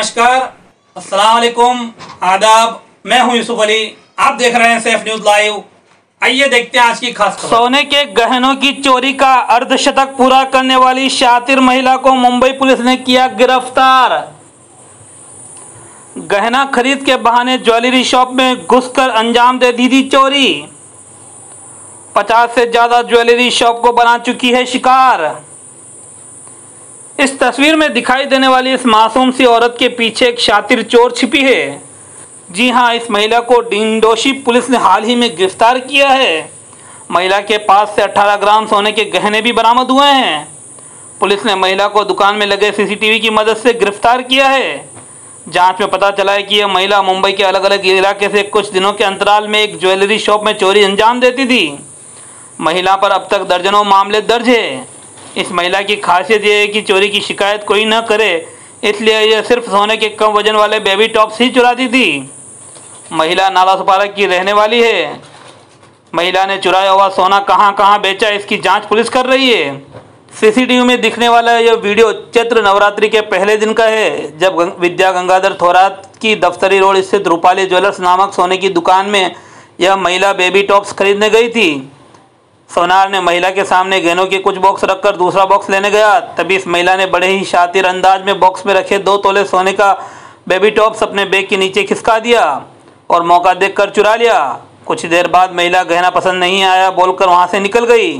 नमस्कार, अस्सलाम आदाब, मैं हूँ यूसुफ अली, आप देख रहे हैं सेफ़ न्यूज़ लाइव। आइए देखते हैं आज की खास खबर। सोने के गहनों की चोरी का अर्धशतक पूरा करने वाली शातिर महिला को मुंबई पुलिस ने किया गिरफ़्तार। गहना खरीद के बहाने ज्वेलरी शॉप में घुसकर अंजाम दे दी थी चोरी। पचास से ज़्यादा ज्वेलरी शॉप को बना चुकी है शिकार। इस तस्वीर में दिखाई देने वाली इस मासूम सी औरत के पीछे एक शातिर चोर छिपी है। जी हाँ इस महिला को डिंडोशी पुलिस ने हाल ही में गिरफ़्तार किया है। महिला के पास से 18 ग्राम सोने के गहने भी बरामद हुए हैं। पुलिस ने महिला को दुकान में लगे सीसीटीवी की मदद से गिरफ़्तार किया है। जाँच में पता चला है कि यह महिला मुंबई के अलग अलग इलाके से कुछ दिनों के अंतराल में एक ज्वेलरी शॉप में चोरी अंजाम देती थी। महिला पर अब तक दर्जनों मामले दर्ज है। इस महिला की खासियत यह है कि चोरी की शिकायत कोई न करे, इसलिए यह सिर्फ़ सोने के कम वज़न वाले बेबी टॉप्स ही चुराती थी। महिला नाला सुपारा की रहने वाली है। महिला ने चुराया हुआ सोना कहाँ कहाँ बेचा, इसकी जाँच पुलिस कर रही है। सीसीटीवी में दिखने वाला यह वीडियो चैत्र नवरात्रि के पहले दिन का है, जब विद्या गंगाधर थोरात की दफ्तरी रोड स्थित रूपाली ज्वेलर्स नामक सोने की दुकान में यह महिला बेबी टॉप्स खरीदने गई थी। सोनार ने महिला के सामने गहनों के कुछ बॉक्स रखकर दूसरा बॉक्स लेने गया। तभी इस महिला ने बड़े ही शातिर अंदाज में बॉक्स में रखे दो तोले सोने का बेबी टॉप्स अपने बैग के नीचे खिसका दिया और मौका देखकर चुरा लिया। कुछ देर बाद महिला गहना पसंद नहीं आया, बोलकर वहाँ से निकल गई।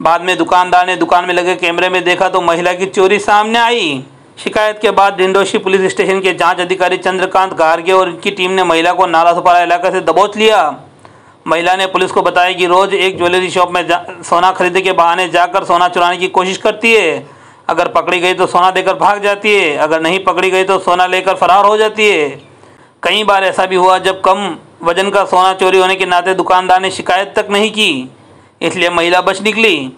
बाद में दुकानदार ने दुकान में लगे कैमरे में देखा तो महिला की चोरी सामने आई। शिकायत के बाद डिंडोशी पुलिस स्टेशन के जाँच अधिकारी चंद्रकांत गार्गे और उनकी टीम ने महिला को नाला सुपारा इलाके से दबोच लिया। महिला ने पुलिस को बताया कि रोज एक ज्वेलरी शॉप में सोना खरीदने के बहाने जाकर सोना चुराने की कोशिश करती है। अगर पकड़ी गई तो सोना देकर भाग जाती है। अगर नहीं पकड़ी गई तो सोना लेकर फरार हो जाती है। कई बार ऐसा भी हुआ जब कम वज़न का सोना चोरी होने के नाते दुकानदार ने शिकायत तक नहीं की, इसलिए महिला बच निकली।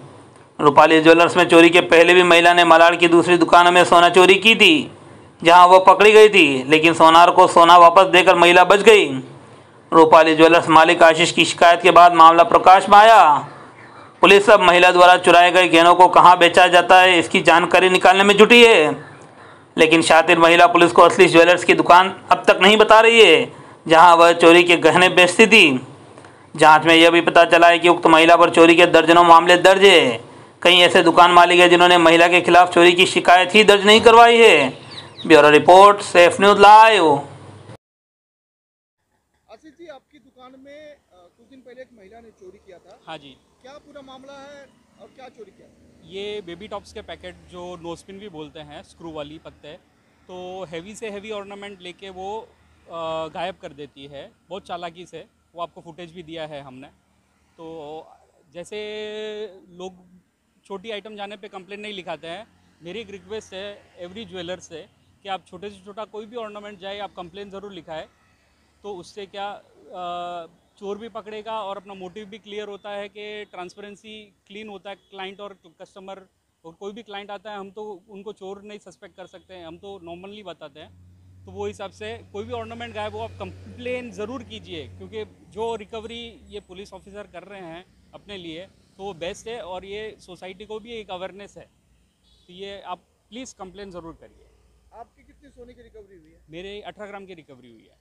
रूपाली ज्वेलर्स में चोरी के पहले भी महिला ने मलाड़ की दूसरी दुकानों में सोना चोरी की थी, जहाँ वह पकड़ी गई थी, लेकिन सोनार को सोना वापस देकर महिला बच गई। रूपाली ज्वेलर्स मालिक आशीष की शिकायत के बाद मामला प्रकाश में आया। पुलिस अब महिला द्वारा चुराए गए गहनों को कहाँ बेचा जाता है, इसकी जानकारी निकालने में जुटी है। लेकिन शातिर महिला पुलिस को असली ज्वेलर्स की दुकान अब तक नहीं बता रही है, जहाँ वह चोरी के गहने बेचती थी। जाँच में यह भी पता चला है कि उक्त महिला पर चोरी के दर्जनों मामले दर्ज है। कई ऐसे दुकान मालिक हैं जिन्होंने महिला के खिलाफ चोरी की शिकायत ही दर्ज नहीं करवाई है। Bureau report, safe news live. Ashish ji आपकी दुकान में कुछ दिन पहले एक महिला ने चोरी किया था। हाँ जी। क्या पूरा मामला है और क्या चोरी किया? ये बेबी टॉप्स के पैकेट जो नोस्पिन भी बोलते हैं स्क्रू वाली पत्ते तो हैवी से हैवी ऑर्नामेंट लेके वो गायब कर देती है। बहुत चालाकी से वो आपको फुटेज भी दिया है हमने। तो जैसे लोग छोटी आइटम जाने पे कंप्लेंट नहीं लिखाते हैं मेरी एक रिक्वेस्ट है एवरी ज्वेलर से कि आप छोटे से छोटा कोई भी ऑर्नामेंट जाए आप कंप्लेन ज़रूर लिखाए। तो उससे क्या चोर भी पकड़ेगा और अपना मोटिव भी क्लियर होता है कि ट्रांसपेरेंसी क्लीन होता है क्लाइंट और कस्टमर और कोई भी क्लाइंट आता है हम तो उनको चोर नहीं सस्पेक्ट कर सकते हैं हम तो नॉर्मली बताते हैं। तो वो हिसाब से कोई भी ऑर्नामेंट गायब हो आप कंप्लेन ज़रूर कीजिए क्योंकि जो रिकवरी ये पुलिस ऑफिसर कर रहे हैं अपने लिए तो वो बेस्ट है और ये सोसाइटी को भी एक अवेयरनेस है। तो ये आप प्लीज़ कंप्लेन ज़रूर करिए। आपकी कितनी सोने की रिकवरी हुई है? मेरे अठारह ग्राम की रिकवरी हुई है।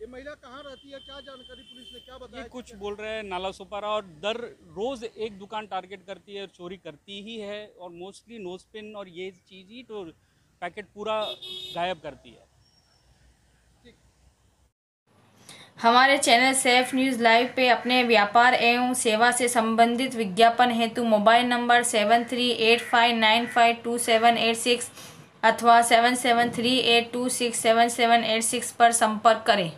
ये महिला कहाँ रहती है? क्या जानकारी पुलिस ने? क्या बताया ये कुछ बोल रहे हैं नाला सुपारा और दर रोज एक दुकान टारगेट करती है और चोरी करती ही है और मोस्टली नोज़ पिन और ये चीज़ ही तो पैकेट पूरा गायब करती है। हमारे चैनल सेफ़ न्यूज़ लाइव पे अपने व्यापार एवं सेवा से संबंधित विज्ञापन हेतु mobile number seven three eight five nine five two seven eight six अथवा seven seven three eight two six seven seven eight six पर संपर्क करें।